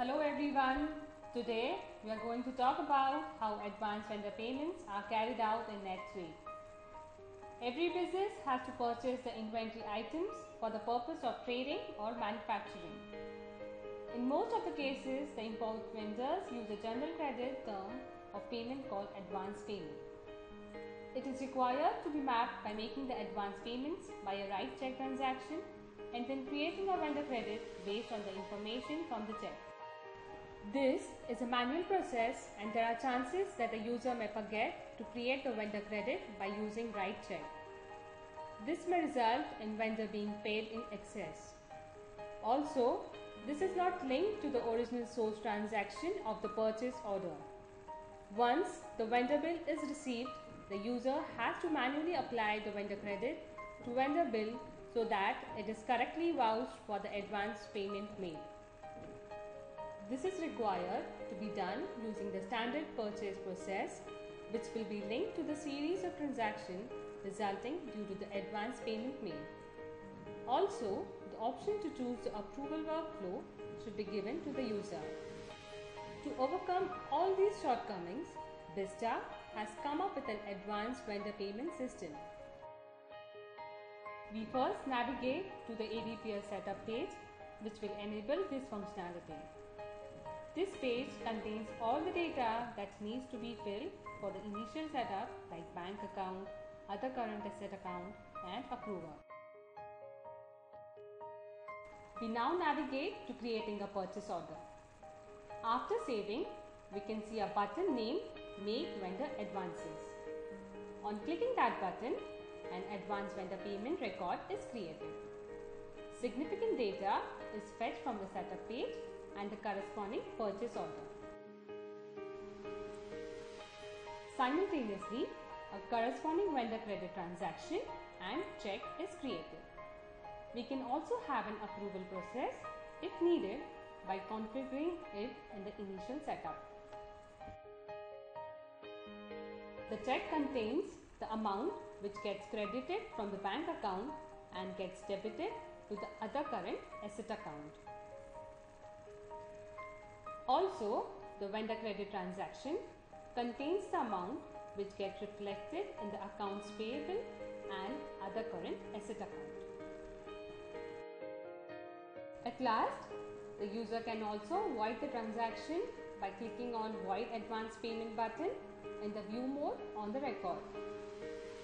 Hello everyone. Today we are going to talk about how advance vendor payments are carried out in NetSuite. Every business has to purchase the inventory items for the purpose of trading or manufacturing. In most of the cases, the import vendors use a general credit term of payment called advance payment. It is required to be mapped by making the advance payments by a write check transaction and then creating a vendor credit based on the information from the check. This is a manual process and there are chances that the user may forget to create the vendor credit by using write check. This may result in vendor being paid in excess. Also, this is not linked to the original source transaction of the purchase order. Once the vendor bill is received, the user has to manually apply the vendor credit to vendor bill so that it is correctly vouched for the advance payment made. This is required to be done using the standard purchase process which will be linked to the series of transactions resulting due to the advance payment made. Also, the option to choose the approval workflow should be given to the user. To overcome all these shortcomings, Bista has come up with an advanced vendor payment system. We first navigate to the ADPS setup page which will enable this functionality. This page contains all the data that needs to be filled for the initial setup like bank account, other current asset account and approver. We now navigate to creating a purchase order. After saving, we can see a button named Make Vendor Advances. On clicking that button, an advance vendor payment record is created. Significant data is fetched from the setup page and the corresponding purchase order. Simultaneously, a corresponding vendor credit transaction and check is created. We can also have an approval process if needed by configuring it in the initial setup. The check contains the amount which gets credited from the bank account and gets debited to the other current asset account. Also, the vendor credit transaction contains the amount which gets reflected in the accounts payable and other current asset account. At last, the user can also void the transaction by clicking on void advance payment button in the view mode on the record.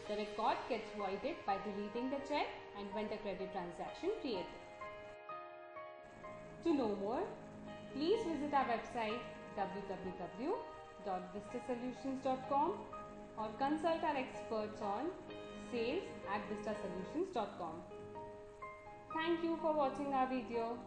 The record gets voided by deleting the check and vendor credit transaction created. To know more, Please visit our website www.bistasolutions.com or consult our experts on sales at bistasolutions.com. Thank you for watching our video.